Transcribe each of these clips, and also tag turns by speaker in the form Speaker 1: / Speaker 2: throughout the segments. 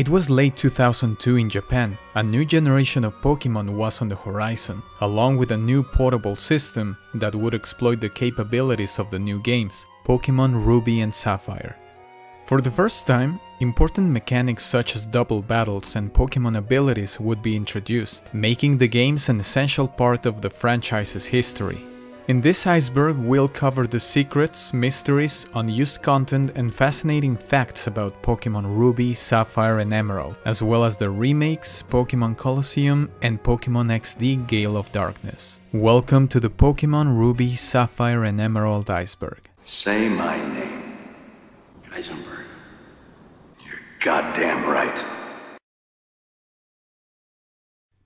Speaker 1: It was late 2002 in Japan. A new generation of Pokemon was on the horizon, along with a new portable system that would exploit the capabilities of the new games, Pokemon Ruby and Sapphire. For the first time, important mechanics such as double battles and Pokemon abilities would be introduced, making the games an essential part of the franchise's history. In this iceberg, we'll cover the secrets, mysteries, unused content, and fascinating facts about Pokemon Ruby, Sapphire, and Emerald, as well as the remakes, Pokemon Colosseum, and Pokemon XD Gale of Darkness. Welcome to the Pokemon Ruby, Sapphire, and Emerald iceberg.
Speaker 2: Say my name. Heisenberg. You're goddamn right.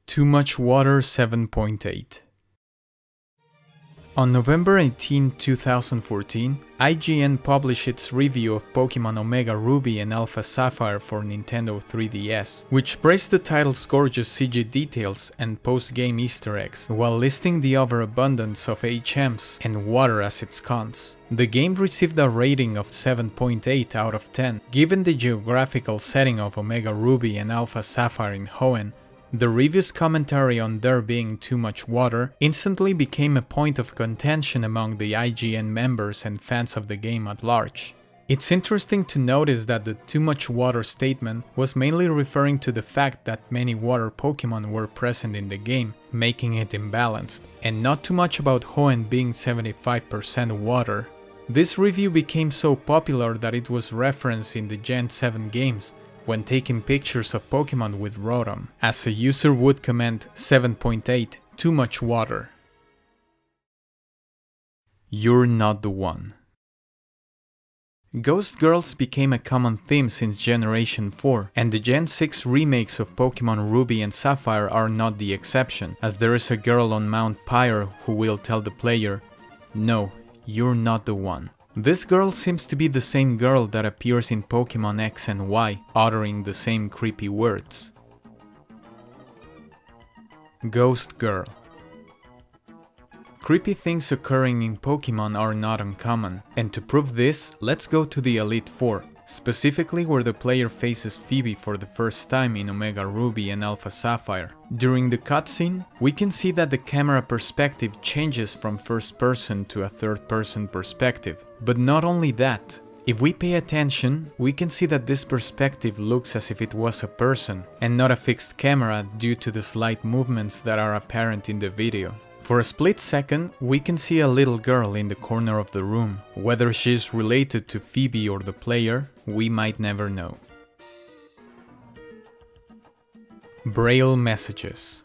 Speaker 1: Too Much Water 7.8 on November 18, 2014, IGN published its review of Pokemon Omega Ruby and Alpha Sapphire for Nintendo 3DS, which praised the title's gorgeous CG details and post-game easter eggs, while listing the overabundance of HMs and water as its cons. The game received a rating of 7.8 out of 10, given the geographical setting of Omega Ruby and Alpha Sapphire in Hoenn, the review's commentary on there being too much water instantly became a point of contention among the IGN members and fans of the game at large. It's interesting to notice that the too much water statement was mainly referring to the fact that many water Pokemon were present in the game, making it imbalanced, and not too much about Hoenn being 75% water. This review became so popular that it was referenced in the Gen 7 games, when taking pictures of Pokemon with Rotom, as a user would comment 7.8 too much water. You're not the one. Ghost Girls became a common theme since Generation 4, and the Gen 6 remakes of Pokemon Ruby and Sapphire are not the exception, as there is a girl on Mount Pyre who will tell the player, No, you're not the one. This girl seems to be the same girl that appears in Pokemon X and Y, uttering the same creepy words. Ghost Girl Creepy things occurring in Pokemon are not uncommon, and to prove this, let's go to the Elite Four, specifically where the player faces Phoebe for the first time in Omega Ruby and Alpha Sapphire. During the cutscene, we can see that the camera perspective changes from first person to a third person perspective. But not only that, if we pay attention, we can see that this perspective looks as if it was a person, and not a fixed camera due to the slight movements that are apparent in the video. For a split second, we can see a little girl in the corner of the room. Whether she's related to Phoebe or the player, we might never know. Braille messages.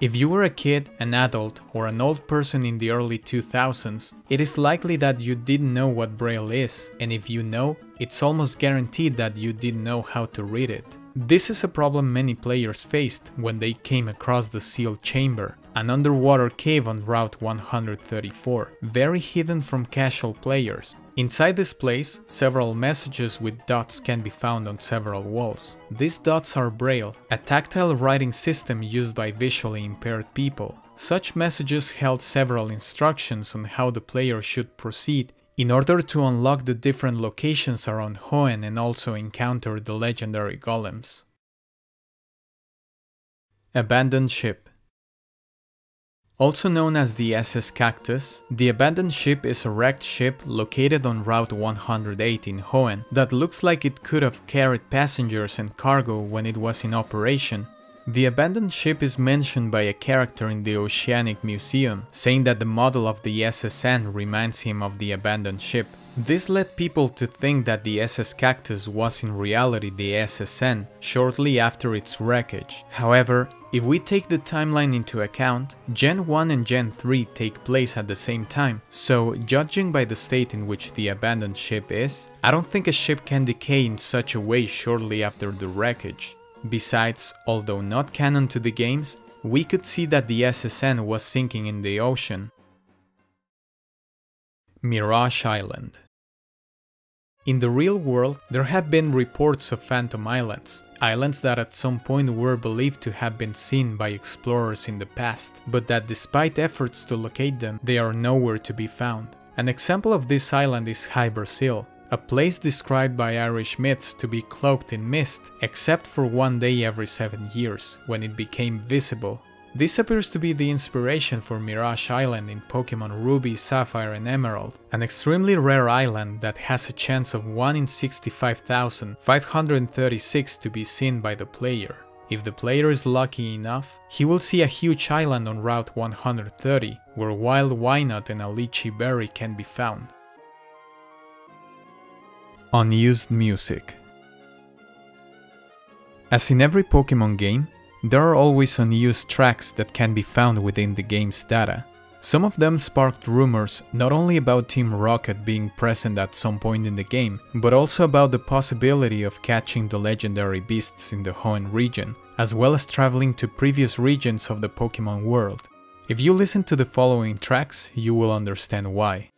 Speaker 1: If you were a kid, an adult, or an old person in the early 2000s, it is likely that you didn't know what Braille is, and if you know, it's almost guaranteed that you didn't know how to read it. This is a problem many players faced when they came across the sealed chamber, an underwater cave on Route 134, very hidden from casual players. Inside this place, several messages with dots can be found on several walls. These dots are Braille, a tactile writing system used by visually impaired people. Such messages held several instructions on how the player should proceed in order to unlock the different locations around Hoenn and also encounter the legendary golems. Abandoned Ship also known as the SS Cactus, the abandoned ship is a wrecked ship located on Route 108 in Hoenn that looks like it could have carried passengers and cargo when it was in operation, the abandoned ship is mentioned by a character in the Oceanic Museum, saying that the model of the SS Anne reminds him of the abandoned ship. This led people to think that the SS Cactus was in reality the SS Anne shortly after its wreckage. However, if we take the timeline into account, Gen 1 and Gen 3 take place at the same time, so judging by the state in which the abandoned ship is, I don't think a ship can decay in such a way shortly after the wreckage. Besides, although not canon to the games, we could see that the SS Anne was sinking in the ocean. Mirage Island In the real world, there have been reports of Phantom Islands, islands that at some point were believed to have been seen by explorers in the past, but that despite efforts to locate them, they are nowhere to be found. An example of this island is Hy Brasil, a place described by Irish myths to be cloaked in mist, except for one day every 7 years, when it became visible. This appears to be the inspiration for Mirage Island in Pokemon Ruby, Sapphire and Emerald, an extremely rare island that has a chance of 1 in 65,536 to be seen by the player. If the player is lucky enough, he will see a huge island on Route 130, where wild Wynaut and a Liechi berry can be found. Unused music As in every Pokemon game, there are always unused tracks that can be found within the game's data. Some of them sparked rumors not only about Team Rocket being present at some point in the game, but also about the possibility of catching the legendary beasts in the Hoenn region, as well as traveling to previous regions of the Pokemon world. If you listen to the following tracks, you will understand why.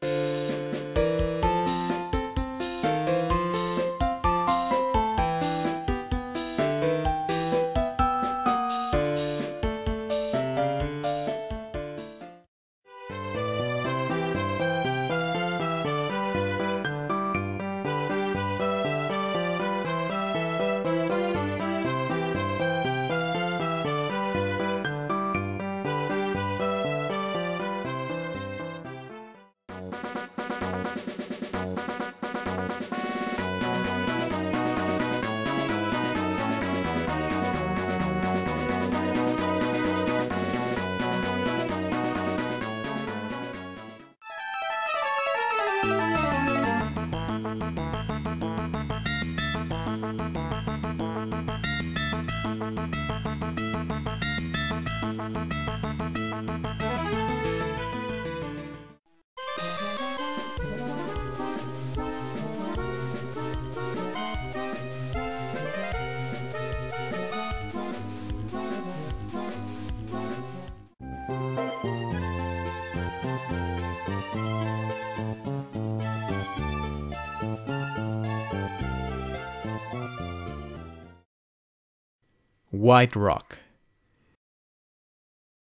Speaker 1: White Rock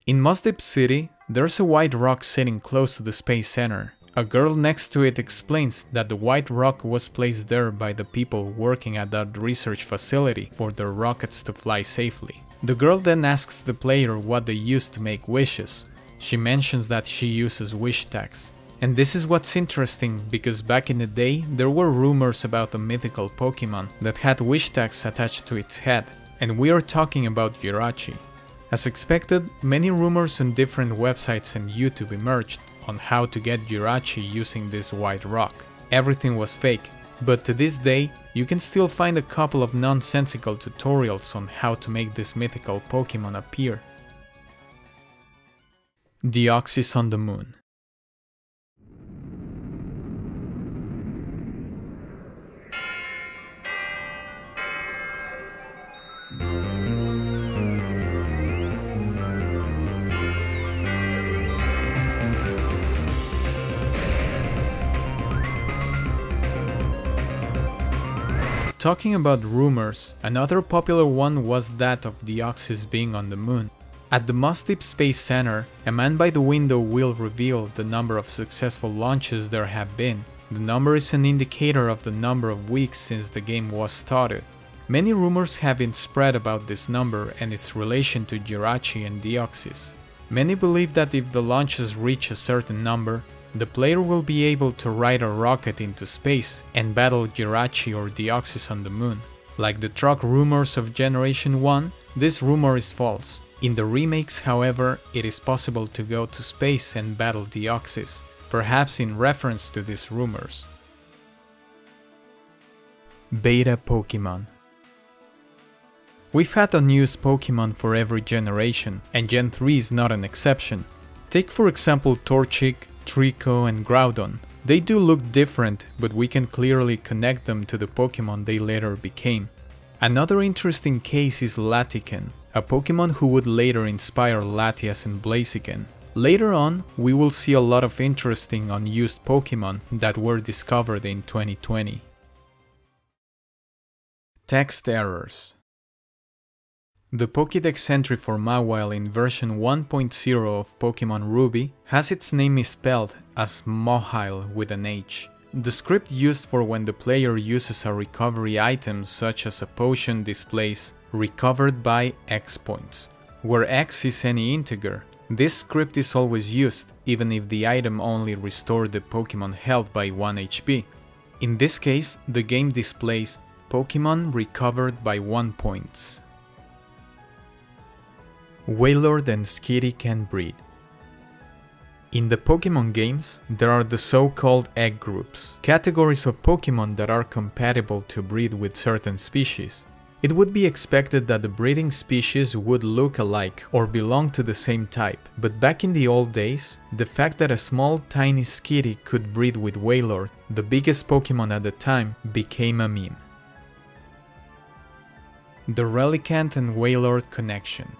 Speaker 1: In Mossdeep City, there's a white rock sitting close to the Space Center. A girl next to it explains that the white rock was placed there by the people working at that research facility for their rockets to fly safely. The girl then asks the player what they use to make wishes. She mentions that she uses wish tags. And this is what's interesting because back in the day there were rumors about a mythical Pokemon that had wish tags attached to its head, and we are talking about Jirachi. As expected, many rumors on different websites and YouTube emerged on how to get Jirachi using this white rock. Everything was fake, but to this day, you can still find a couple of nonsensical tutorials on how to make this mythical Pokemon appear. Deoxys on the Moon Talking about rumors, another popular one was that of the Deoxys being on the moon. At the Mossdeep Space Center, a man by the window will reveal the number of successful launches there have been. The number is an indicator of the number of weeks since the game was started. Many rumors have been spread about this number and its relation to Jirachi and Deoxys. Many believe that if the launches reach a certain number, the player will be able to ride a rocket into space and battle Jirachi or Deoxys on the moon. Like the truck rumors of Generation 1, this rumor is false. In the remakes, however, it is possible to go to space and battle Deoxys, perhaps in reference to these rumors. Beta Pokemon We've had unused Pokemon for every generation, and Gen 3 is not an exception. Take for example Torchic, Treecko and Groudon. They do look different, but we can clearly connect them to the Pokemon they later became. Another interesting case is Latican, a Pokemon who would later inspire Latias and Blaziken. Later on, we will see a lot of interesting unused Pokemon that were discovered in 2020. Text errors the Pokédex entry for Mawile in version 1.0 of Pokemon Ruby has its name misspelled as Mawhile with an H. The script used for when the player uses a recovery item such as a potion displays recovered by X points, where X is any integer. This script is always used, even if the item only restored the Pokemon health by 1 HP. In this case, the game displays Pokemon recovered by 1 points. Wailord and Skitty can breed. In the Pokemon games, there are the so-called egg groups, categories of Pokemon that are compatible to breed with certain species. It would be expected that the breeding species would look alike or belong to the same type, but back in the old days, the fact that a small tiny Skitty could breed with Wailord, the biggest Pokemon at the time, became a meme. The Relicanth and Wailord connection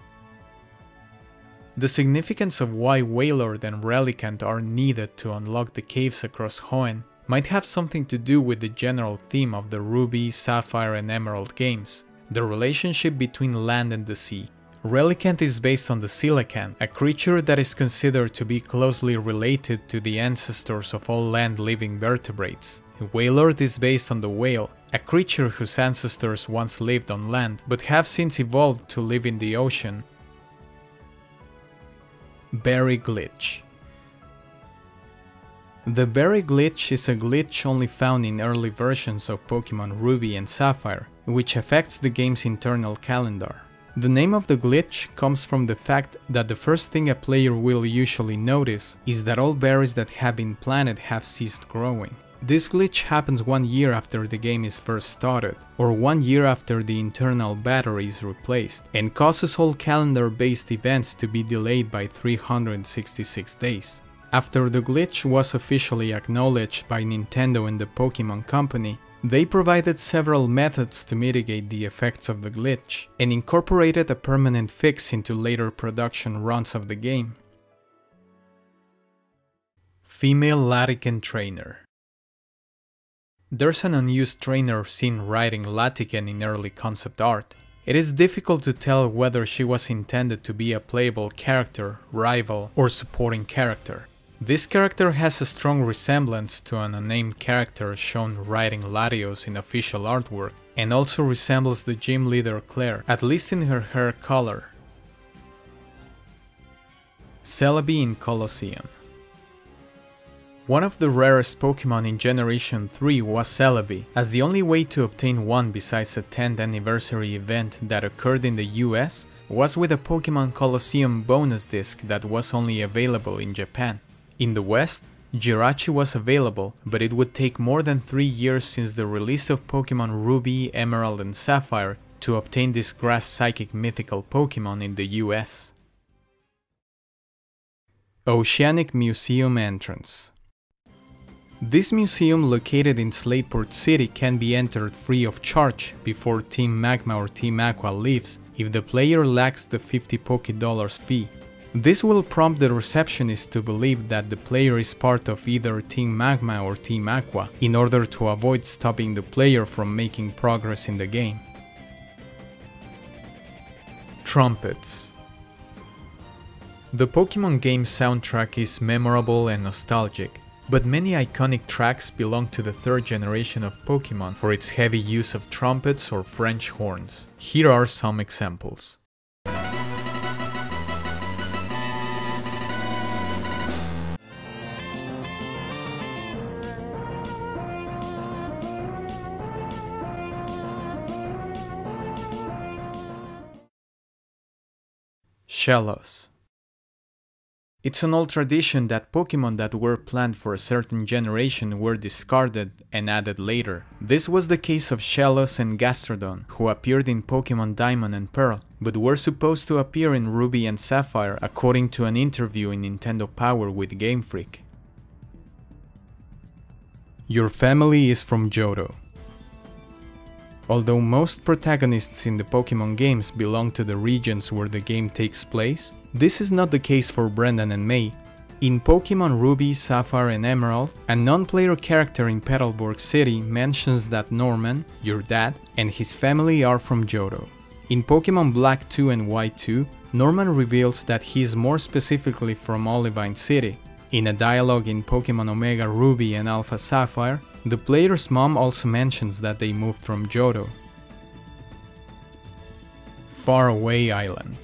Speaker 1: the significance of why Wailord and Relicanth are needed to unlock the caves across Hoenn might have something to do with the general theme of the Ruby, Sapphire and Emerald games, the relationship between land and the sea. Relicanth is based on the coelacanth, a creature that is considered to be closely related to the ancestors of all land-living vertebrates. Wailord is based on the whale, a creature whose ancestors once lived on land, but have since evolved to live in the ocean Berry Glitch The Berry Glitch is a glitch only found in early versions of Pokemon Ruby and Sapphire, which affects the game's internal calendar. The name of the glitch comes from the fact that the first thing a player will usually notice is that all berries that have been planted have ceased growing. This glitch happens one year after the game is first started, or one year after the internal battery is replaced, and causes all calendar-based events to be delayed by 366 days. After the glitch was officially acknowledged by Nintendo and the Pokemon Company, they provided several methods to mitigate the effects of the glitch, and incorporated a permanent fix into later production runs of the game. Female Latican Trainer there's an unused trainer seen riding Latican in early concept art. It is difficult to tell whether she was intended to be a playable character, rival, or supporting character. This character has a strong resemblance to an unnamed character shown riding Latios in official artwork, and also resembles the gym leader Claire, at least in her hair color. Celebi in Colosseum one of the rarest Pokemon in Generation 3 was Celebi, as the only way to obtain one besides a 10th anniversary event that occurred in the US was with a Pokemon Colosseum bonus disc that was only available in Japan. In the West, Jirachi was available, but it would take more than 3 years since the release of Pokemon Ruby, Emerald and Sapphire to obtain this grass psychic mythical Pokemon in the US. Oceanic Museum Entrance this museum located in Slateport City can be entered free of charge before Team Magma or Team Aqua leaves if the player lacks the 50 Poké Dollars fee. This will prompt the receptionist to believe that the player is part of either Team Magma or Team Aqua in order to avoid stopping the player from making progress in the game. Trumpets The Pokemon game soundtrack is memorable and nostalgic, but many iconic tracks belong to the third generation of Pokemon for its heavy use of trumpets or French horns. Here are some examples. Shellos it's an old tradition that Pokemon that were planned for a certain generation were discarded and added later. This was the case of Shellos and Gastrodon, who appeared in Pokemon Diamond and Pearl, but were supposed to appear in Ruby and Sapphire according to an interview in Nintendo Power with Game Freak. Your family is from Johto. Although most protagonists in the Pokemon games belong to the regions where the game takes place, this is not the case for Brendan and May. In Pokemon Ruby, Sapphire and Emerald, a non-player character in Petalburg City mentions that Norman, your dad, and his family are from Johto. In Pokemon Black 2 and White 2, Norman reveals that he is more specifically from Olivine City. In a dialogue in Pokemon Omega Ruby and Alpha Sapphire, the player's mom also mentions that they moved from Johto. Faraway Island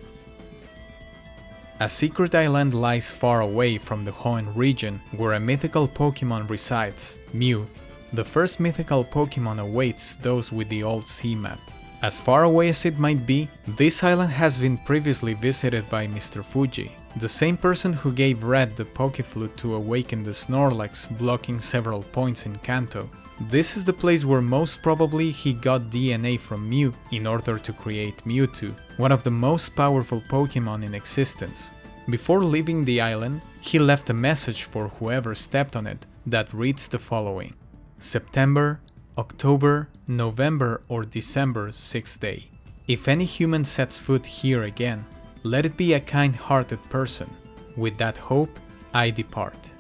Speaker 1: A secret island lies far away from the Hoenn region, where a mythical Pokemon resides, Mew. The first mythical Pokemon awaits those with the old sea map. As far away as it might be, this island has been previously visited by Mr. Fuji, the same person who gave Red the Pokeflute to awaken the Snorlax, blocking several points in Kanto. This is the place where most probably he got DNA from Mew in order to create Mewtwo, one of the most powerful Pokemon in existence. Before leaving the island, he left a message for whoever stepped on it that reads the following September October, November, or December 6th day. If any human sets foot here again, let it be a kind hearted person. With that hope, I depart.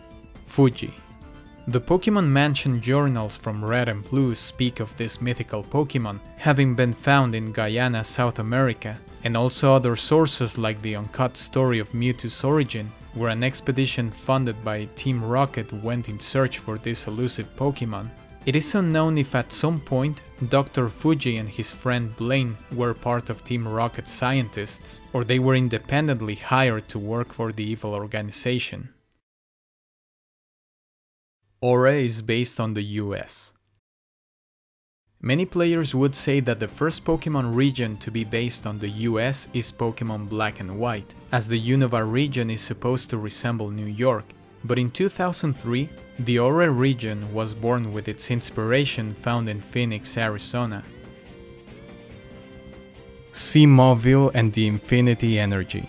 Speaker 1: Fuji. The Pokemon Mansion journals from Red and Blue speak of this mythical Pokemon having been found in Guyana, South America, and also other sources like the uncut story of Mewtwo's origin, where an expedition funded by Team Rocket went in search for this elusive Pokemon it is unknown if at some point Dr. Fuji and his friend Blaine were part of Team Rocket scientists, or they were independently hired to work for the evil organization. Orre is based on the US. Many players would say that the first Pokemon region to be based on the US is Pokemon Black and White, as the Unova region is supposed to resemble New York, but in 2003, the Orre region was born with its inspiration found in Phoenix, Arizona. Sea Mauville and the Infinity Energy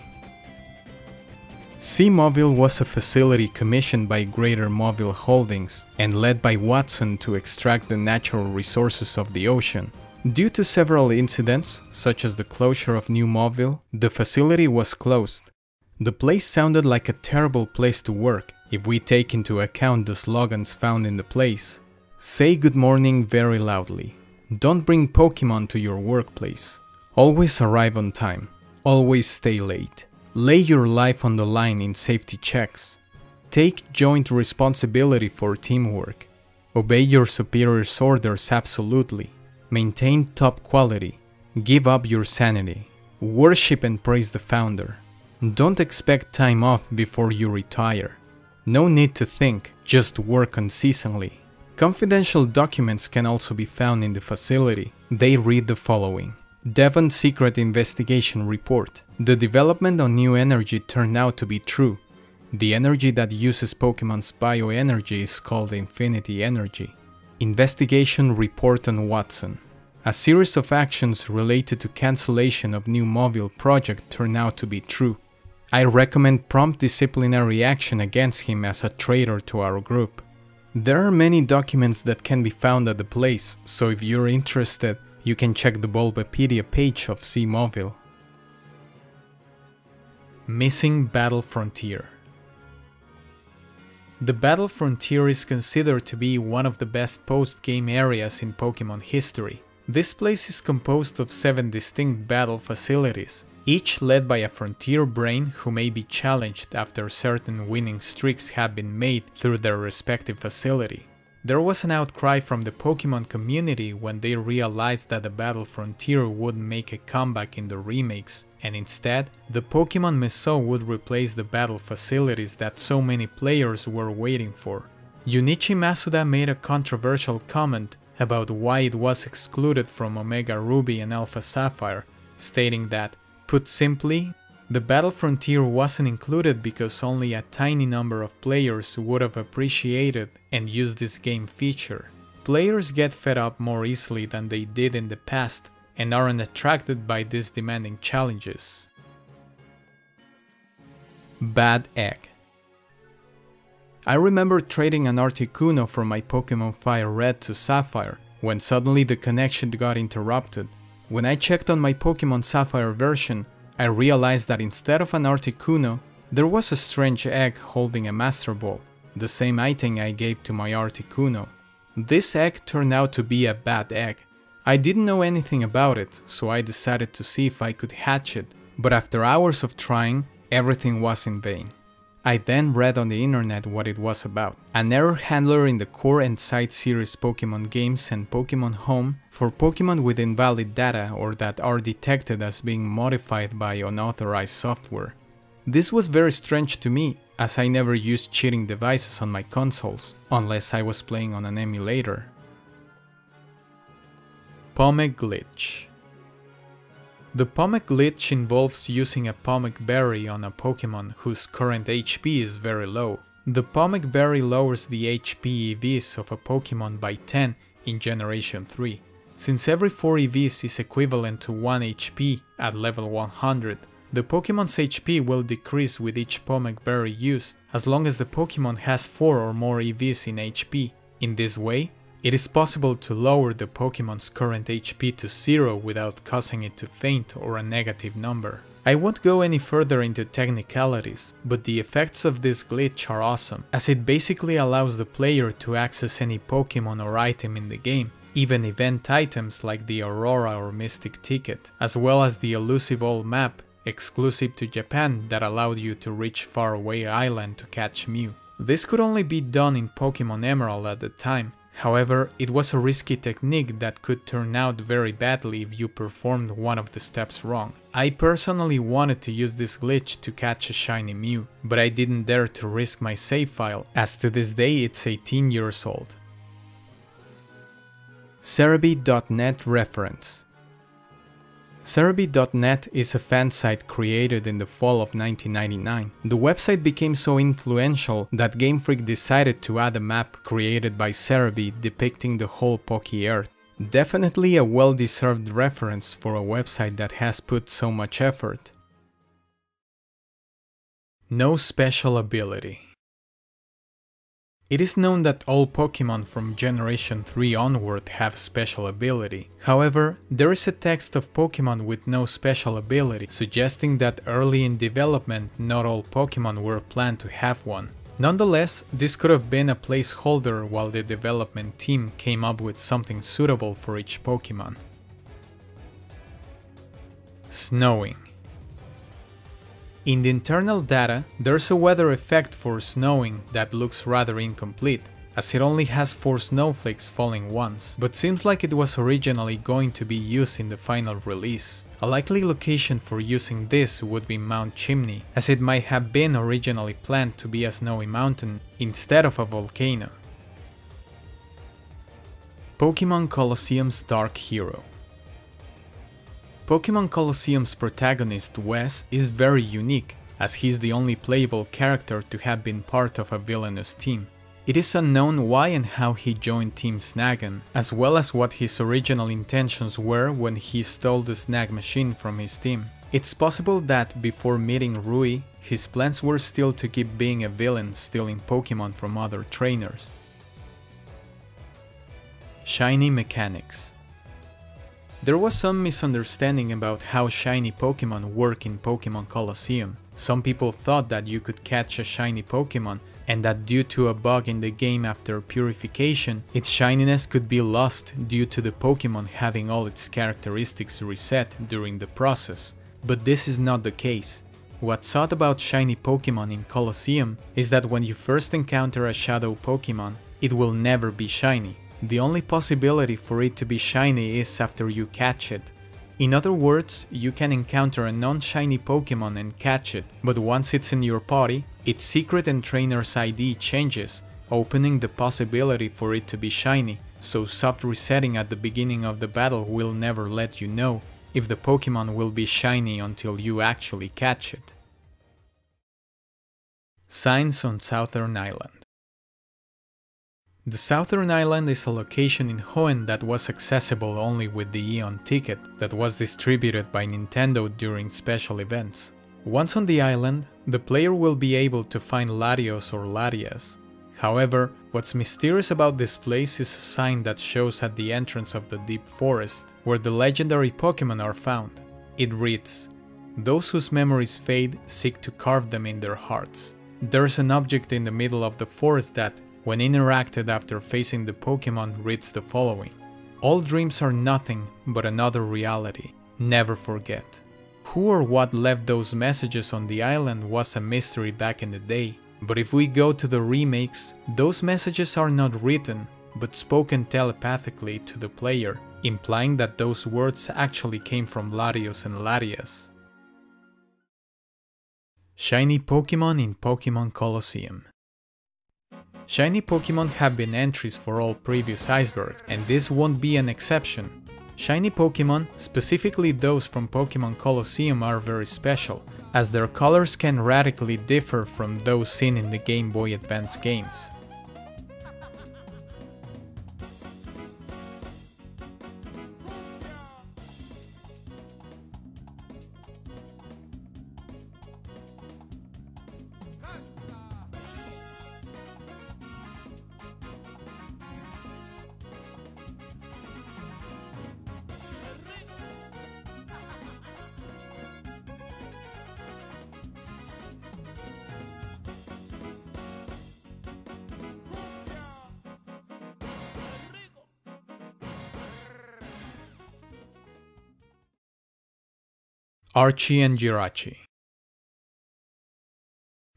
Speaker 1: Sea Mauville was a facility commissioned by Greater Mauville Holdings and led by Watson to extract the natural resources of the ocean. Due to several incidents, such as the closure of New Mauville, the facility was closed. The place sounded like a terrible place to work, if we take into account the slogans found in the place. Say good morning very loudly. Don't bring Pokemon to your workplace. Always arrive on time. Always stay late. Lay your life on the line in safety checks. Take joint responsibility for teamwork. Obey your superior's orders absolutely. Maintain top quality. Give up your sanity. Worship and praise the founder. Don't expect time off before you retire. No need to think, just work unceasingly. Confidential documents can also be found in the facility. They read the following. Devon Secret Investigation Report. The development on new energy turned out to be true. The energy that uses Pokemon's bioenergy is called Infinity Energy. Investigation Report on Watson. A series of actions related to cancellation of new mobile project turned out to be true. I recommend prompt disciplinary action against him as a traitor to our group. There are many documents that can be found at the place, so if you're interested, you can check the Bulbapedia page of Sea Mauville. Missing Battle Frontier The Battle Frontier is considered to be one of the best post-game areas in Pokemon history. This place is composed of 7 distinct battle facilities, each led by a frontier brain who may be challenged after certain winning streaks have been made through their respective facility. There was an outcry from the Pokemon community when they realized that the Battle Frontier wouldn't make a comeback in the remakes, and instead, the Pokemon Maison would replace the battle facilities that so many players were waiting for. Junichi Masuda made a controversial comment about why it was excluded from Omega Ruby and Alpha Sapphire, stating that Put simply, the Battle Frontier wasn't included because only a tiny number of players would have appreciated and used this game feature. Players get fed up more easily than they did in the past and aren't attracted by these demanding challenges. Bad Egg I remember trading an Articuno from my Pokemon Fire Red to Sapphire when suddenly the connection got interrupted when I checked on my Pokemon Sapphire version, I realized that instead of an Articuno, there was a strange egg holding a Master Ball, the same item I gave to my Articuno. This egg turned out to be a bad egg. I didn't know anything about it, so I decided to see if I could hatch it, but after hours of trying, everything was in vain. I then read on the internet what it was about. An error handler in the core and side series Pokemon games and Pokemon Home for Pokemon with invalid data or that are detected as being modified by unauthorized software. This was very strange to me, as I never used cheating devices on my consoles, unless I was playing on an emulator. Pomeg Glitch the Pomeg glitch involves using a Pomeg Berry on a Pokemon whose current HP is very low. The Pomeg Berry lowers the HP EVs of a Pokemon by 10 in Generation 3. Since every 4 EVs is equivalent to 1 HP at level 100, the Pokemon's HP will decrease with each Pomeg Berry used, as long as the Pokemon has 4 or more EVs in HP. In this way, it is possible to lower the Pokemon's current HP to zero without causing it to faint or a negative number. I won't go any further into technicalities, but the effects of this glitch are awesome, as it basically allows the player to access any Pokemon or item in the game, even event items like the Aurora or Mystic ticket, as well as the elusive old map exclusive to Japan that allowed you to reach Faraway Island to catch Mew. This could only be done in Pokemon Emerald at the time, However, it was a risky technique that could turn out very badly if you performed one of the steps wrong. I personally wanted to use this glitch to catch a shiny Mew, but I didn't dare to risk my save file, as to this day it's 18 years old. Serebii.net reference Serebii.net is a fan site created in the fall of 1999. The website became so influential that Game Freak decided to add a map created by Serebii depicting the whole Poke Earth. Definitely a well-deserved reference for a website that has put so much effort. No special ability. It is known that all Pokemon from Generation 3 onward have special ability. However, there is a text of Pokemon with no special ability, suggesting that early in development not all Pokemon were planned to have one. Nonetheless, this could have been a placeholder while the development team came up with something suitable for each Pokemon. Snowing in the internal data, there's a weather effect for snowing that looks rather incomplete, as it only has 4 snowflakes falling once, but seems like it was originally going to be used in the final release. A likely location for using this would be Mount Chimney, as it might have been originally planned to be a snowy mountain instead of a volcano. Pokemon Colosseum's Dark Hero Pokemon Colosseum's protagonist Wes is very unique, as he's the only playable character to have been part of a villainous team. It is unknown why and how he joined Team Snag'em, as well as what his original intentions were when he stole the Snag machine from his team. It's possible that before meeting Rui, his plans were still to keep being a villain stealing Pokemon from other trainers. Shiny Mechanics there was some misunderstanding about how shiny Pokemon work in Pokemon Colosseum. Some people thought that you could catch a shiny Pokemon and that due to a bug in the game after purification, its shininess could be lost due to the Pokemon having all its characteristics reset during the process. But this is not the case. What's odd about shiny Pokemon in Colosseum is that when you first encounter a shadow Pokemon, it will never be shiny. The only possibility for it to be shiny is after you catch it. In other words, you can encounter a non-shiny Pokemon and catch it, but once it's in your party, its secret and trainer's ID changes, opening the possibility for it to be shiny, so soft resetting at the beginning of the battle will never let you know if the Pokemon will be shiny until you actually catch it. Signs on Southern Island the Southern Island is a location in Hoenn that was accessible only with the Eon ticket that was distributed by Nintendo during special events. Once on the island, the player will be able to find Latios or Latias. However, what's mysterious about this place is a sign that shows at the entrance of the deep forest, where the legendary Pokemon are found. It reads, Those whose memories fade seek to carve them in their hearts. There's an object in the middle of the forest that, when interacted after facing the Pokemon reads the following. All dreams are nothing but another reality. Never forget. Who or what left those messages on the island was a mystery back in the day, but if we go to the remakes, those messages are not written, but spoken telepathically to the player, implying that those words actually came from Latios and Latias. Shiny Pokemon in Pokemon Colosseum Shiny Pokemon have been entries for all previous icebergs, and this won't be an exception. Shiny Pokemon, specifically those from Pokemon Colosseum are very special, as their colors can radically differ from those seen in the Game Boy Advance games. Archie and Jirachi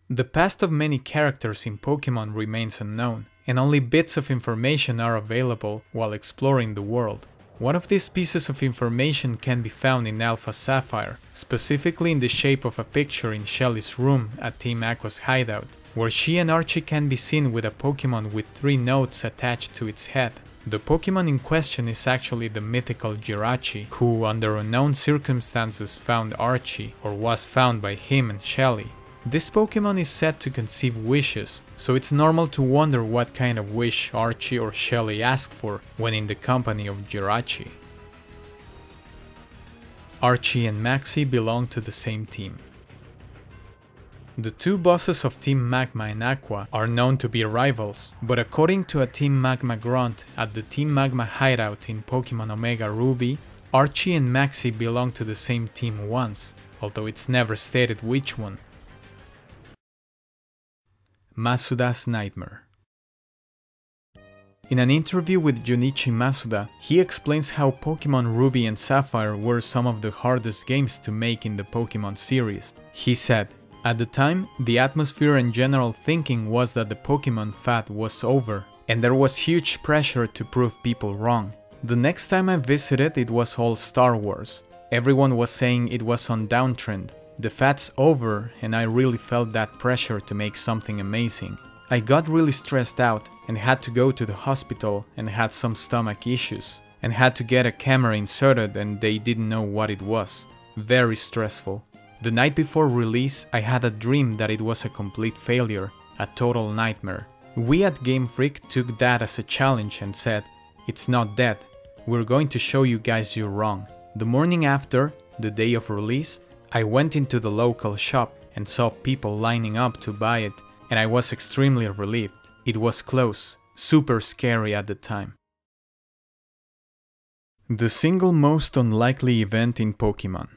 Speaker 1: The past of many characters in Pokemon remains unknown, and only bits of information are available while exploring the world. One of these pieces of information can be found in Alpha Sapphire, specifically in the shape of a picture in Shelly's room at Team Aqua's hideout, where she and Archie can be seen with a Pokemon with three notes attached to its head. The Pokemon in question is actually the mythical Jirachi, who under unknown circumstances found Archie, or was found by him and Shelly. This Pokemon is said to conceive wishes, so it's normal to wonder what kind of wish Archie or Shelly asked for when in the company of Jirachi. Archie and Maxie belong to the same team. The two bosses of Team Magma and Aqua are known to be rivals, but according to a Team Magma grunt at the Team Magma hideout in Pokemon Omega Ruby, Archie and Maxie belong to the same team once, although it's never stated which one. Masuda's Nightmare in an interview with Junichi Masuda, he explains how Pokemon Ruby and Sapphire were some of the hardest games to make in the Pokemon series. He said, at the time, the atmosphere and general thinking was that the Pokemon fad was over, and there was huge pressure to prove people wrong. The next time I visited it was all Star Wars. Everyone was saying it was on downtrend. The fad's over and I really felt that pressure to make something amazing. I got really stressed out and had to go to the hospital and had some stomach issues and had to get a camera inserted and they didn't know what it was. Very stressful. The night before release, I had a dream that it was a complete failure, a total nightmare. We at Game Freak took that as a challenge and said, it's not dead, we're going to show you guys you're wrong. The morning after, the day of release, I went into the local shop and saw people lining up to buy it, and I was extremely relieved. It was close, super scary at the time. The single most unlikely event in Pokemon.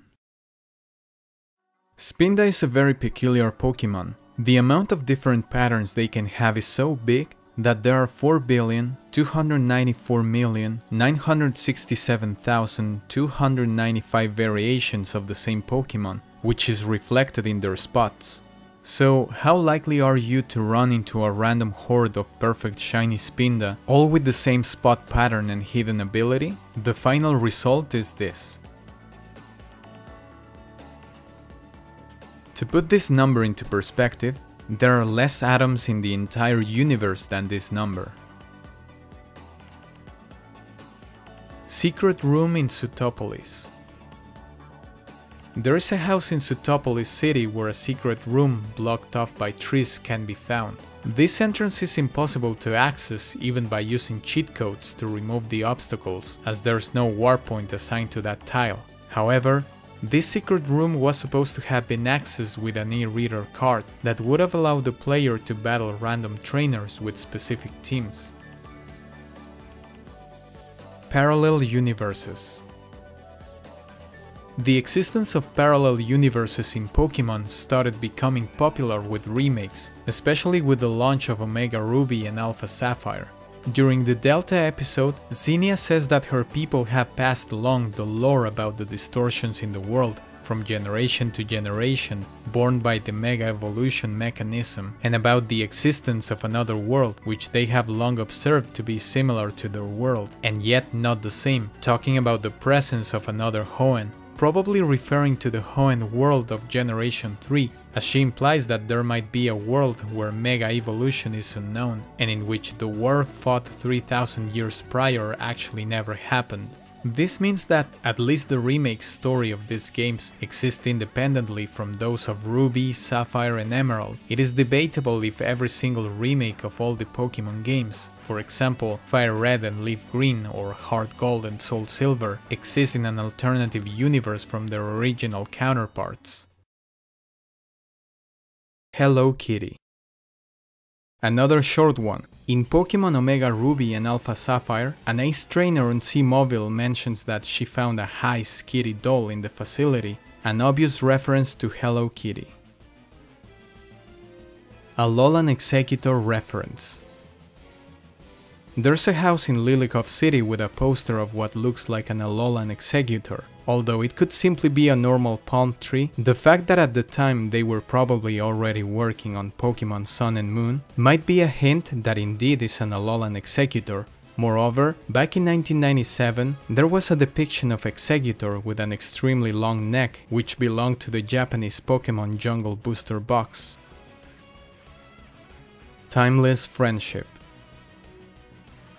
Speaker 1: Spinda is a very peculiar Pokemon. The amount of different patterns they can have is so big that there are 4,294,967,295 variations of the same Pokemon, which is reflected in their spots. So, how likely are you to run into a random horde of perfect shiny Spinda, all with the same spot pattern and hidden ability? The final result is this. To put this number into perspective, there are less atoms in the entire universe than this number. Secret Room in Sootopolis There is a house in Sootopolis city where a secret room blocked off by trees can be found. This entrance is impossible to access even by using cheat codes to remove the obstacles, as there's no warp point assigned to that tile. However, this secret room was supposed to have been accessed with an e-reader card that would have allowed the player to battle random trainers with specific teams. Parallel Universes The existence of parallel universes in Pokemon started becoming popular with remakes, especially with the launch of Omega Ruby and Alpha Sapphire. During the Delta episode, Zinnia says that her people have passed along the lore about the distortions in the world from generation to generation, born by the mega evolution mechanism, and about the existence of another world which they have long observed to be similar to their world, and yet not the same, talking about the presence of another Hoenn, probably referring to the Hoenn world of Generation 3, as she implies that there might be a world where Mega Evolution is unknown, and in which the war fought 3000 years prior actually never happened. This means that at least the remake story of these games exist independently from those of Ruby, Sapphire and Emerald. It is debatable if every single remake of all the Pokemon games, for example Fire Red and Leaf Green or Heart Gold and Soul Silver, exist in an alternative universe from their original counterparts. Hello Kitty Another short one. In Pokemon Omega Ruby and Alpha Sapphire, an ace trainer on Sea Mauville mentions that she found a high Kitty doll in the facility, an obvious reference to Hello Kitty. A Alolan Exeggutor reference. There's a house in Lilycove City with a poster of what looks like an Alolan Exeggutor. Although it could simply be a normal palm tree, the fact that at the time they were probably already working on Pokemon Sun and Moon might be a hint that indeed is an Alolan Exeggutor. Moreover, back in 1997, there was a depiction of Exeggutor with an extremely long neck, which belonged to the Japanese Pokemon Jungle Booster box. Timeless Friendship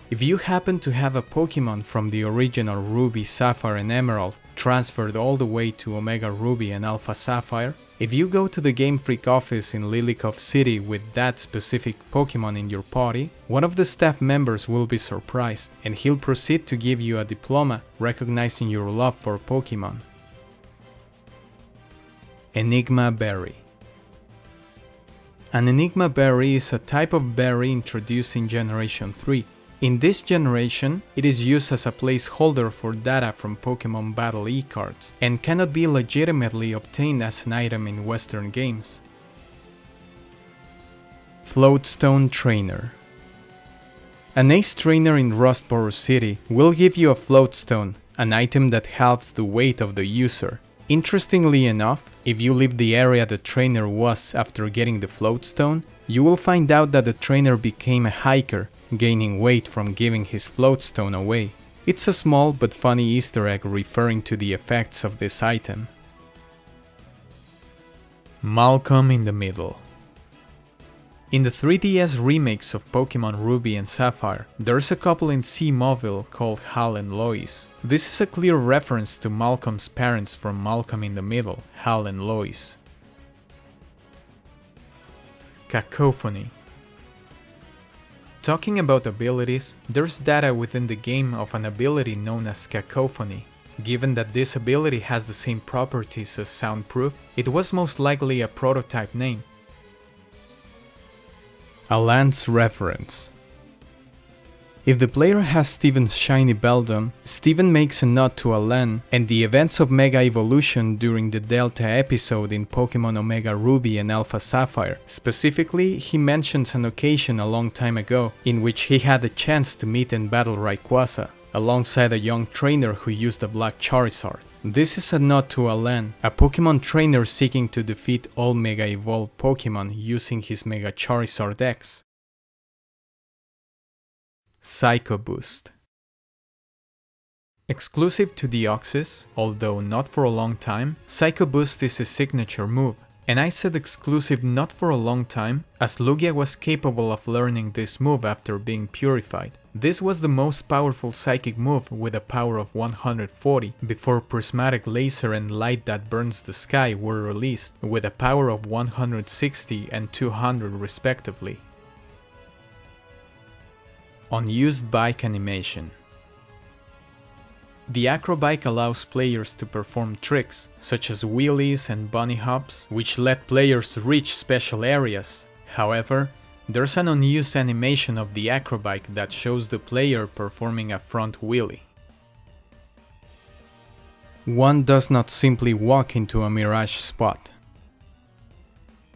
Speaker 1: if you happen to have a Pokemon from the original Ruby, Sapphire and Emerald transferred all the way to Omega Ruby and Alpha Sapphire, if you go to the Game Freak office in Lilycove City with that specific Pokemon in your party, one of the staff members will be surprised and he'll proceed to give you a diploma recognizing your love for Pokemon. Enigma Berry. An Enigma Berry is a type of berry introduced in Generation 3 in this generation, it is used as a placeholder for data from Pokemon Battle e-cards, and cannot be legitimately obtained as an item in Western games. Floatstone Trainer An Ace Trainer in Rustboro City will give you a Floatstone, an item that halves the weight of the user. Interestingly enough, if you leave the area the trainer was after getting the Floatstone, you will find out that the trainer became a hiker gaining weight from giving his floatstone away. It's a small but funny easter egg referring to the effects of this item. Malcolm in the Middle in the 3DS remakes of Pokemon Ruby and Sapphire, there's a couple in Sea Mauville called Hal and Lois. This is a clear reference to Malcolm's parents from Malcolm in the Middle, Hal and Lois. Cacophony Talking about abilities, there's data within the game of an ability known as Cacophony. Given that this ability has the same properties as Soundproof, it was most likely a prototype name. A Lance reference if the player has Steven's shiny Beldum, Steven makes a nod to Alain and the events of Mega Evolution during the Delta episode in Pokemon Omega Ruby and Alpha Sapphire. Specifically, he mentions an occasion a long time ago in which he had a chance to meet and battle Rayquaza, alongside a young trainer who used a black Charizard. This is a nod to Alain, a Pokemon trainer seeking to defeat all Mega Evolved Pokemon using his Mega Charizard X. Psycho Boost. Exclusive to Deoxys, although not for a long time, Psycho Boost is a signature move. And I said exclusive not for a long time, as Lugia was capable of learning this move after being purified. This was the most powerful psychic move with a power of 140 before Prismatic Laser and Light That Burns the Sky were released with a power of 160 and 200 respectively. Unused bike animation. The acrobike allows players to perform tricks, such as wheelies and bunny hops, which let players reach special areas. However, there's an unused animation of the acrobike that shows the player performing a front wheelie. One does not simply walk into a mirage spot.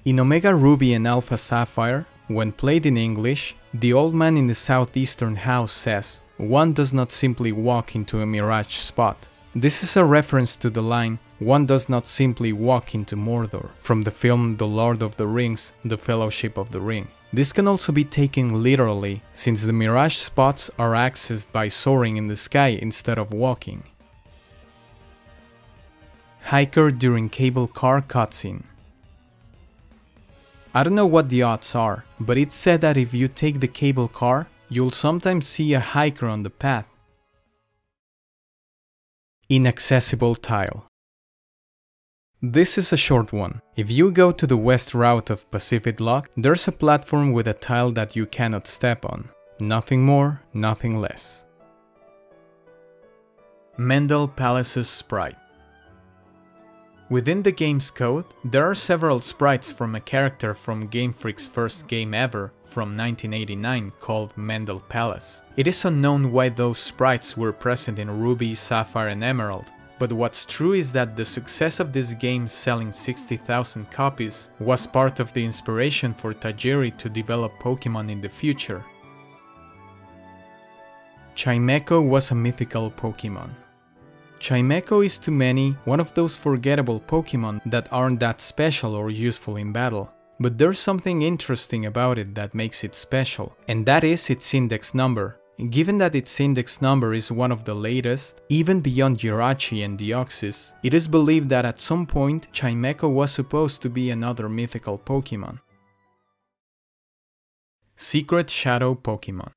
Speaker 1: In Omega Ruby and Alpha Sapphire, when played in English, the old man in the southeastern house says, one does not simply walk into a mirage spot. This is a reference to the line, one does not simply walk into Mordor, from the film The Lord of the Rings, The Fellowship of the Ring. This can also be taken literally, since the mirage spots are accessed by soaring in the sky instead of walking. Hiker during cable car cutscene. I don't know what the odds are, but it's said that if you take the cable car, you'll sometimes see a hiker on the path. Inaccessible tile. This is a short one. If you go to the west route of Pacifidlog, there's a platform with a tile that you cannot step on. Nothing more, nothing less. Mendel Palace's Sprite Within the game's code, there are several sprites from a character from Game Freak's first game ever, from 1989, called Mendel Palace. It is unknown why those sprites were present in Ruby, Sapphire and Emerald, but what's true is that the success of this game selling 60,000 copies was part of the inspiration for Tajiri to develop Pokemon in the future. Chimecho was a mythical Pokemon. Chimecho is to many one of those forgettable Pokemon that aren't that special or useful in battle. But there's something interesting about it that makes it special, and that is its index number. Given that its index number is one of the latest, even beyond Jirachi and Deoxys, it is believed that at some point Chimecho was supposed to be another mythical Pokemon. Secret Shadow Pokemon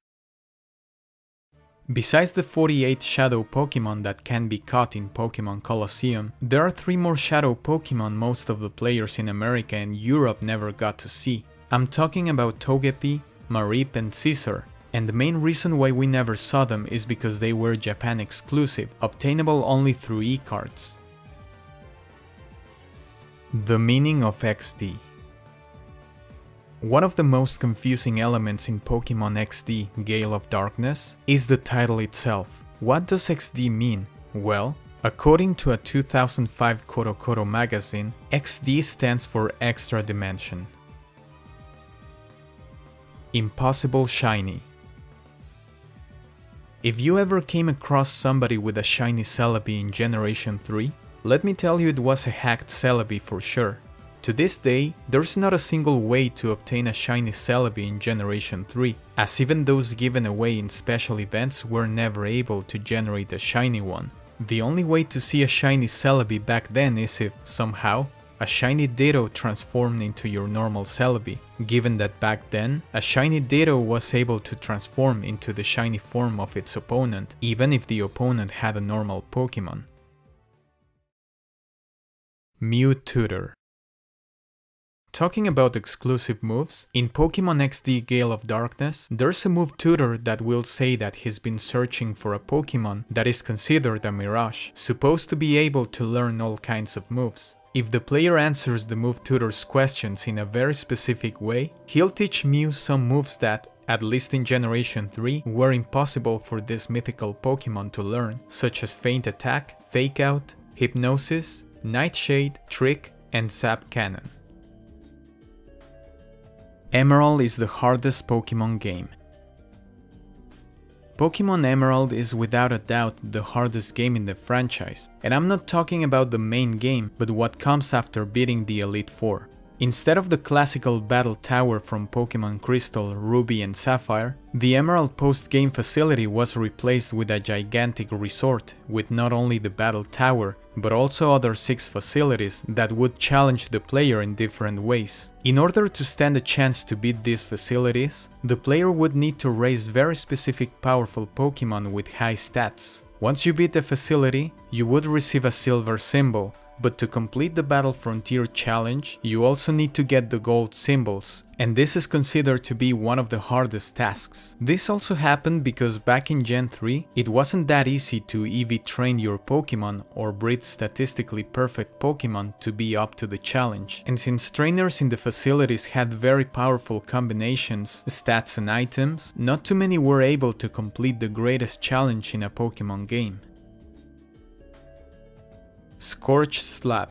Speaker 1: Besides the 48 Shadow Pokemon that can be caught in Pokemon Colosseum, there are 3 more Shadow Pokemon most of the players in America and Europe never got to see. I'm talking about Togepi, Mareep and Scizor, and the main reason why we never saw them is because they were Japan exclusive, obtainable only through e-cards. The meaning of XD One of the most confusing elements in Pokemon XD Gale of Darkness is the title itself. What does XD mean? Well, according to a 2005 CoroCoro magazine, XD stands for Extra Dimension. Impossible Shiny if you ever came across somebody with a shiny Celebi in Generation 3, let me tell you it was a hacked Celebi for sure. To this day, there's not a single way to obtain a shiny Celebi in Generation 3, as even those given away in special events were never able to generate a shiny one. The only way to see a shiny Celebi back then is if, somehow, a shiny Ditto transformed into your normal Celebi, given that back then, a shiny Ditto was able to transform into the shiny form of its opponent, even if the opponent had a normal Pokemon. Mew Tutor Talking about exclusive moves, in Pokemon XD Gale of Darkness, there's a move tutor that will say that he's been searching for a Pokemon that is considered a Mirage, supposed to be able to learn all kinds of moves. If the player answers the move tutor's questions in a very specific way, he'll teach Mew some moves that, at least in Generation 3, were impossible for this mythical Pokemon to learn, such as Feint Attack, Fake Out, Hypnosis, Nightshade, Trick, and Zap Cannon. Emerald is the hardest Pokemon game. Pokemon Emerald is without a doubt the hardest game in the franchise, and I'm not talking about the main game, but what comes after beating the Elite Four. Instead of the classical battle tower from Pokemon Crystal, Ruby and Sapphire, the Emerald post-game facility was replaced with a gigantic resort with not only the battle tower, but also other 6 facilities that would challenge the player in different ways. In order to stand a chance to beat these facilities, the player would need to raise very specific powerful Pokemon with high stats. Once you beat the facility, you would receive a silver symbol, but to complete the Battle Frontier challenge, you also need to get the gold symbols, and this is considered to be one of the hardest tasks. This also happened because back in Gen 3, it wasn't that easy to EV train your Pokemon or breed statistically perfect Pokemon to be up to the challenge. And since trainers in the facilities had very powerful combinations, stats and items, not too many were able to complete the greatest challenge in a Pokemon game. Scorched Slab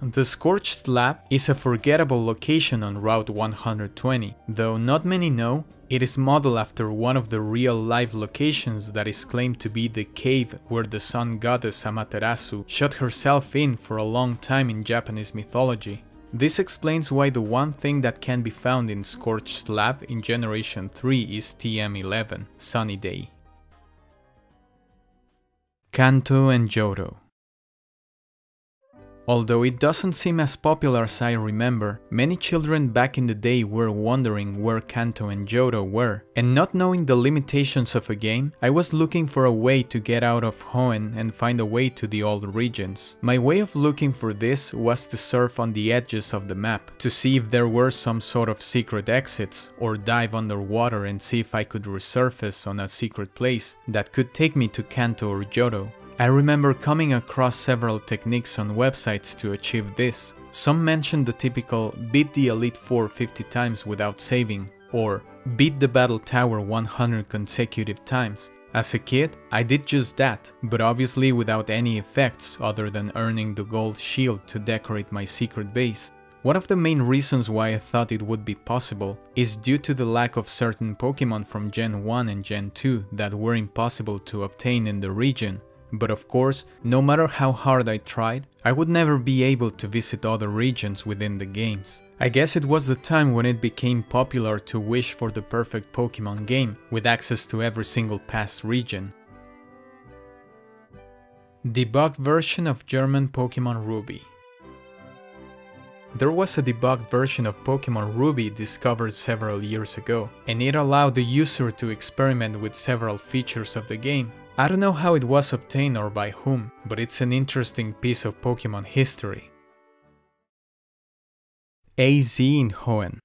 Speaker 1: The Scorched Slab is a forgettable location on Route 120, though not many know, it is modeled after one of the real life locations that is claimed to be the cave where the sun goddess Amaterasu shut herself in for a long time in Japanese mythology. This explains why the one thing that can be found in Scorched Slab in Generation 3 is TM11, Sunny Day. Kanto and Johto Although it doesn't seem as popular as I remember, many children back in the day were wondering where Kanto and Johto were, and not knowing the limitations of a game, I was looking for a way to get out of Hoenn and find a way to the old regions. My way of looking for this was to surf on the edges of the map, to see if there were some sort of secret exits, or dive underwater and see if I could resurface on a secret place that could take me to Kanto or Johto. I remember coming across several techniques on websites to achieve this. Some mentioned the typical beat the Elite Four 50 times without saving, or beat the Battle Tower 100 consecutive times. As a kid, I did just that, but obviously without any effects other than earning the gold shield to decorate my secret base. One of the main reasons why I thought it would be possible is due to the lack of certain Pokemon from Gen 1 and Gen 2 that were impossible to obtain in the region, but of course, no matter how hard I tried, I would never be able to visit other regions within the games. I guess it was the time when it became popular to wish for the perfect Pokemon game, with access to every single past region. Debugged version of German Pokemon Ruby there was a debugged version of Pokemon Ruby discovered several years ago, and it allowed the user to experiment with several features of the game, I don't know how it was obtained or by whom, but it's an interesting piece of Pokemon history. AZ in Hoenn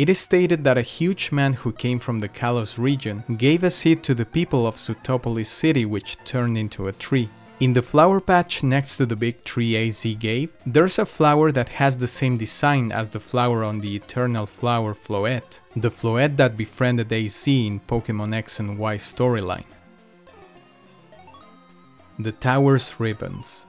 Speaker 1: it is stated that a huge man who came from the Kalos region gave a seed to the people of Sootopolis city which turned into a tree. In the flower patch next to the big tree AZ gave, there's a flower that has the same design as the flower on the Eternal Flower Floette, the Floette that befriended AZ in Pokemon X and Y storyline. The Tower's Ribbons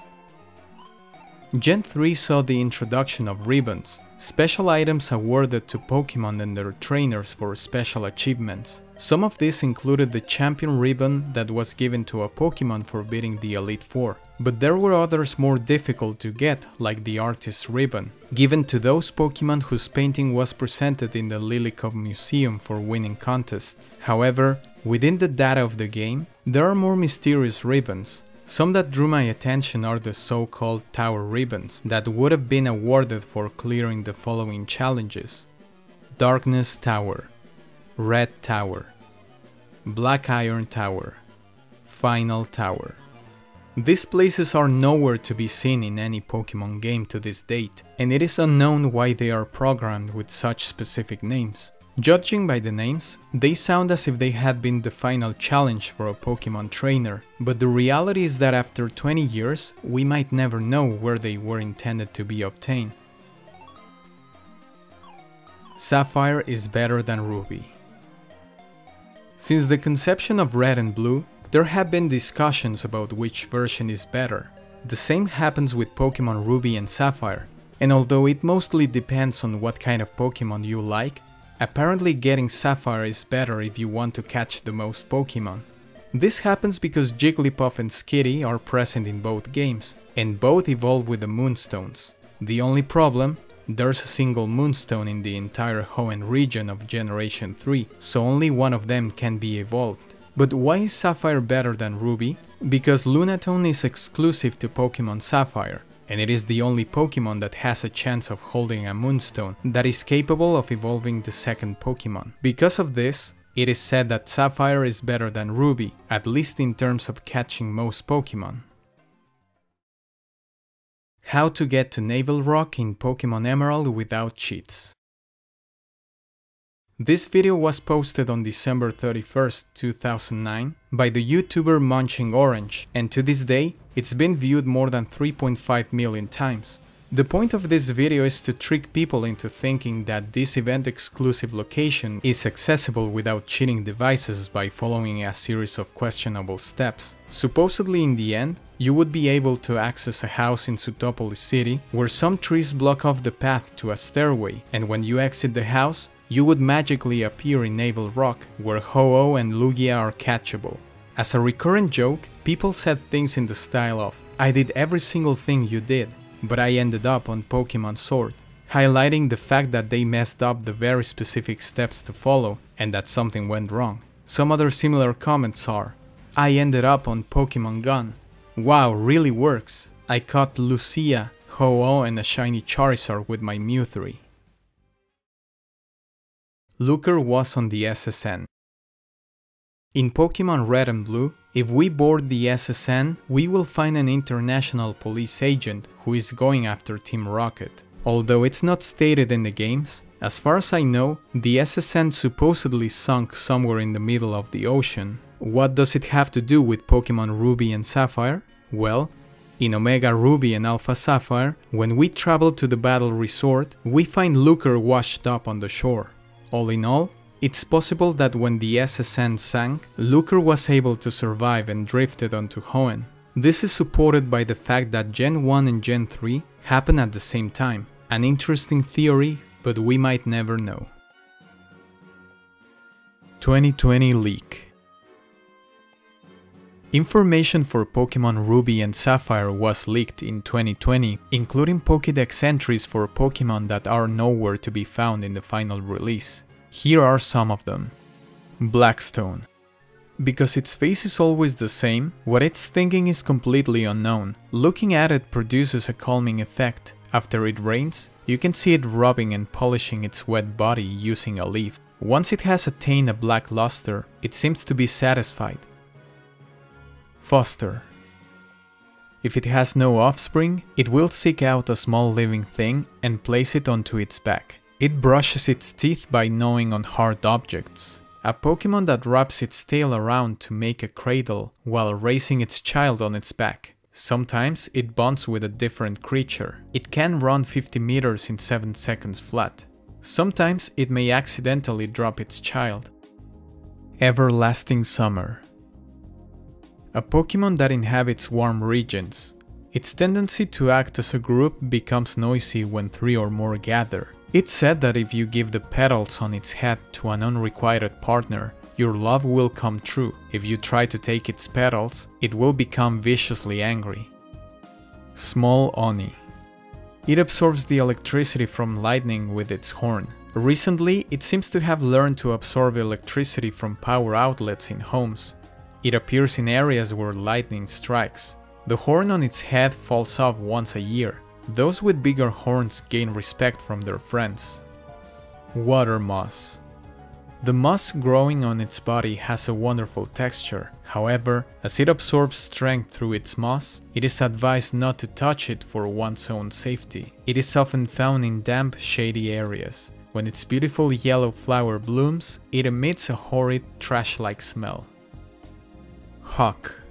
Speaker 1: Gen 3 saw the introduction of ribbons, special items awarded to Pokemon and their trainers for special achievements. Some of these included the champion ribbon that was given to a Pokemon for beating the Elite Four, but there were others more difficult to get, like the artist's ribbon, given to those Pokemon whose painting was presented in the Lilycove Museum for winning contests. However, within the data of the game, there are more mysterious ribbons, some that drew my attention are the so-called Tower Ribbons that would have been awarded for clearing the following challenges. Darkness Tower, Red Tower, Black Iron Tower, Final Tower. These places are nowhere to be seen in any Pokemon game to this date, and it is unknown why they are programmed with such specific names. Judging by the names, they sound as if they had been the final challenge for a Pokemon trainer, but the reality is that after 20 years, we might never know where they were intended to be obtained. Sapphire is better than Ruby. Since the conception of Red and Blue, there have been discussions about which version is better. The same happens with Pokemon Ruby and Sapphire, and although it mostly depends on what kind of Pokemon you like, Apparently getting Sapphire is better if you want to catch the most Pokemon. This happens because Jigglypuff and Skitty are present in both games, and both evolve with the Moonstones. The only problem? There's a single Moonstone in the entire Hoenn region of Generation 3, so only one of them can be evolved. But why is Sapphire better than Ruby? Because Lunatone is exclusive to Pokemon Sapphire, and it is the only Pokemon that has a chance of holding a Moonstone that is capable of evolving the second Pokemon. Because of this, it is said that Sapphire is better than Ruby, at least in terms of catching most Pokemon. How to get to Naval Rock in Pokemon Emerald without cheats. This video was posted on December 31st, 2009 by the YouTuber Munching Orange and to this day it's been viewed more than 3.5 million times. The point of this video is to trick people into thinking that this event exclusive location is accessible without cheating devices by following a series of questionable steps. Supposedly in the end, you would be able to access a house in Sootopolis City where some trees block off the path to a stairway and when you exit the house, you would magically appear in Naval Rock where Ho-Oh and Lugia are catchable. As a recurrent joke, people said things in the style of, I did every single thing you did, but I ended up on Pokemon Sword, highlighting the fact that they messed up the very specific steps to follow and that something went wrong. Some other similar comments are, I ended up on Pokemon Gun. Wow, really works. I caught Lugia, Ho-Oh and a shiny Charizard with my Mew 3. Looker was on the SS Anne. In Pokemon Red and Blue, if we board the SS Anne, we will find an international police agent who is going after Team Rocket. Although it's not stated in the games, as far as I know, the SS Anne supposedly sunk somewhere in the middle of the ocean. What does it have to do with Pokemon Ruby and Sapphire? Well, in Omega Ruby and Alpha Sapphire, when we travel to the battle resort, we find Looker washed up on the shore. All in all, it's possible that when the SS Anne sank, Looker was able to survive and drifted onto Hoenn. This is supported by the fact that Gen 1 and Gen 3 happen at the same time. An interesting theory, but we might never know. 2020 leak Information for Pokemon Ruby and Sapphire was leaked in 2020, including Pokédex entries for Pokemon that are nowhere to be found in the final release. Here are some of them. Blackstone. Because its face is always the same, what it's thinking is completely unknown. Looking at it produces a calming effect. After it rains, you can see it rubbing and polishing its wet body using a leaf. Once it has attained a black luster, it seems to be satisfied. Foster. If it has no offspring, it will seek out a small living thing and place it onto its back. It brushes its teeth by gnawing on hard objects. A Pokemon that wraps its tail around to make a cradle while raising its child on its back. Sometimes it bonds with a different creature. It can run 50 meters in 7 seconds flat. Sometimes it may accidentally drop its child. Everlasting Summer A Pokemon that inhabits warm regions. Its tendency to act as a group becomes noisy when three or more gather. It's said that if you give the petals on its head to an unrequited partner, your love will come true. If you try to take its petals, it will become viciously angry. Small Oni It absorbs the electricity from lightning with its horn. Recently, it seems to have learned to absorb electricity from power outlets in homes. It appears in areas where lightning strikes. The horn on its head falls off once a year, those with bigger horns gain respect from their friends. Water moss. The moss growing on its body has a wonderful texture, however, as it absorbs strength through its moss, it is advised not to touch it for one's own safety. It is often found in damp, shady areas. When its beautiful yellow flower blooms, it emits a horrid, trash-like smell. Hawk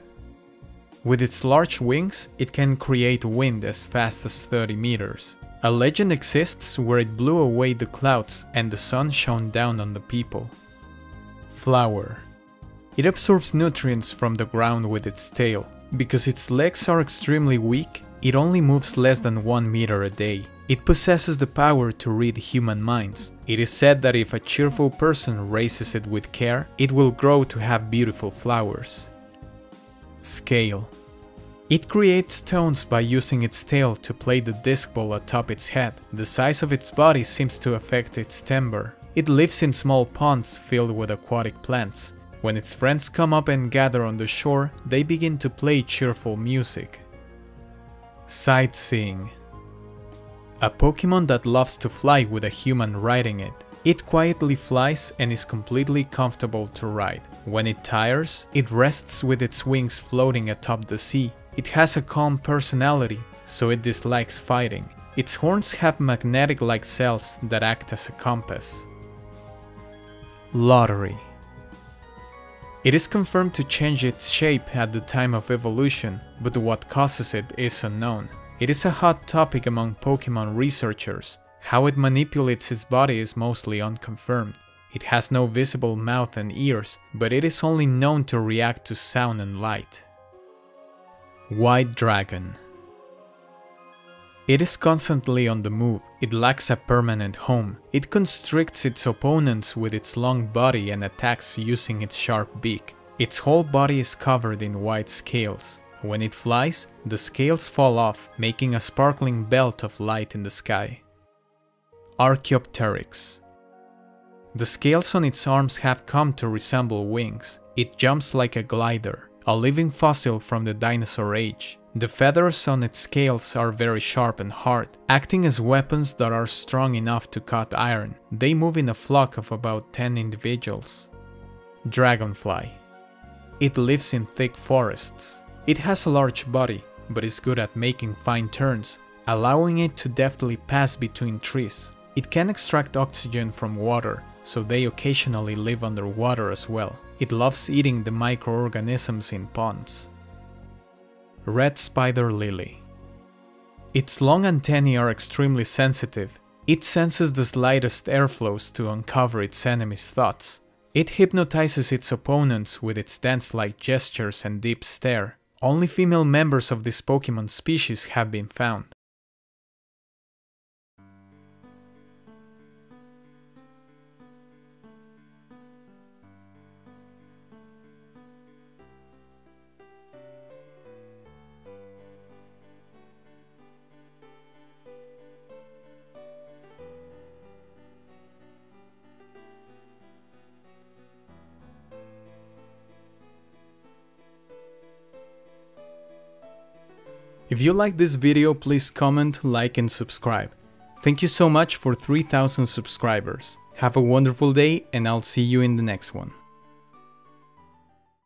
Speaker 1: with its large wings, it can create wind as fast as 30 meters. A legend exists where it blew away the clouds and the sun shone down on the people. Flower. It absorbs nutrients from the ground with its tail. Because its legs are extremely weak, it only moves less than 1 meter a day. It possesses the power to read human minds. It is said that if a cheerful person raises it with care, it will grow to have beautiful flowers. Scale. It creates tones by using its tail to play the disc ball atop its head. The size of its body seems to affect its timbre. It lives in small ponds filled with aquatic plants. When its friends come up and gather on the shore, they begin to play cheerful music. Sightseeing A Pokemon that loves to fly with a human riding it. It quietly flies and is completely comfortable to ride. When it tires, it rests with its wings floating atop the sea. It has a calm personality, so it dislikes fighting. Its horns have magnetic-like cells that act as a compass. Lottery It is confirmed to change its shape at the time of evolution, but what causes it is unknown. It is a hot topic among Pokemon researchers. How it manipulates its body is mostly unconfirmed. It has no visible mouth and ears, but it is only known to react to sound and light. White Dragon It is constantly on the move, it lacks a permanent home, it constricts its opponents with its long body and attacks using its sharp beak. Its whole body is covered in white scales. When it flies, the scales fall off, making a sparkling belt of light in the sky. Archaeopteryx the scales on its arms have come to resemble wings. It jumps like a glider, a living fossil from the dinosaur age. The feathers on its scales are very sharp and hard, acting as weapons that are strong enough to cut iron. They move in a flock of about 10 individuals. Dragonfly. It lives in thick forests. It has a large body, but is good at making fine turns, allowing it to deftly pass between trees. It can extract oxygen from water, so they occasionally live underwater as well. It loves eating the microorganisms in ponds. Red Spider Lily Its long antennae are extremely sensitive. It senses the slightest airflows to uncover its enemy's thoughts. It hypnotizes its opponents with its dance-like gestures and deep stare. Only female members of this Pokemon species have been found. If you like this video, please comment, like and subscribe. Thank you so much for 3000 subscribers. Have a wonderful day and I'll see you in the next one.